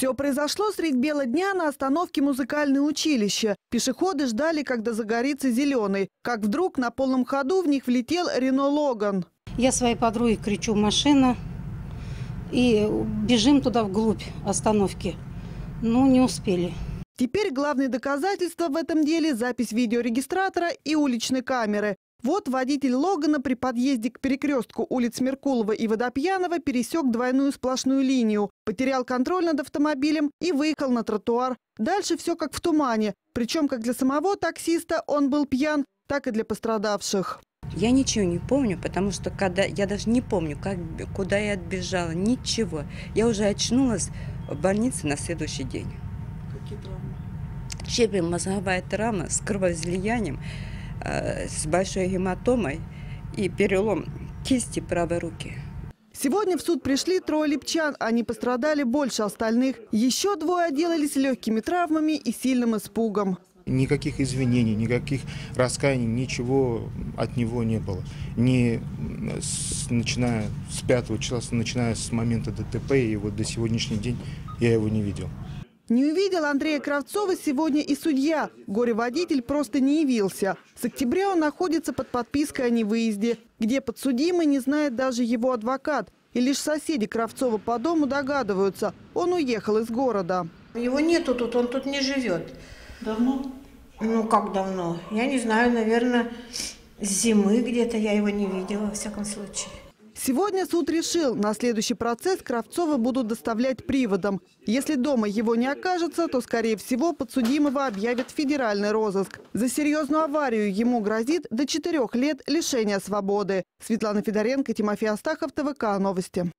Все произошло средь бела дня на остановке музыкальное училище. Пешеходы ждали, когда загорится зеленый. Как вдруг на полном ходу в них влетел Рено Логан. Я своей подруге кричу «машина» и бежим туда вглубь остановки. Ну, не успели. Теперь главное доказательство в этом деле – запись видеорегистратора и уличной камеры. Вот водитель Логана при подъезде к перекрестку улиц Меркулова и Водопьянова пересек двойную сплошную линию, потерял контроль над автомобилем и выехал на тротуар. Дальше все как в тумане. Причем как для самого таксиста он был пьян, так и для пострадавших. Я ничего не помню, потому что когда я даже не помню, как, куда я отбежала, ничего. Я уже очнулась в больнице на следующий день. Какие травмы? Черепно-мозговая травма с кровоизлиянием, с большой гематомой и перелом кисти правой руки. Сегодня в суд пришли трое липчан. Они пострадали больше остальных. Еще двое отделались легкими травмами и сильным испугом. Никаких извинений, никаких раскаяний, ничего от него не было. Не с, начиная с 5 числа, начиная с момента ДТП, и вот до сегодняшний день я его не видел. Не увидел Андрея Кравцова сегодня и судья. Горе-водитель просто не явился. С октября он находится под подпиской о невыезде. Где подсудимый, не знает даже его адвокат. И лишь соседи Кравцова по дому догадываются. Он уехал из города. Его нету тут, он тут не живет. Давно? Ну, как давно? Я не знаю, наверное, с зимы где-то я его не видела, во всяком случае. Сегодня суд решил, на следующий процесс Кравцова будут доставлять приводом. Если дома его не окажется, то, скорее всего, подсудимого объявят федеральный розыск. За серьезную аварию ему грозит до четырех лет лишения свободы. Светлана Федоренко, Тимофей Астахов, ТВК. Новости.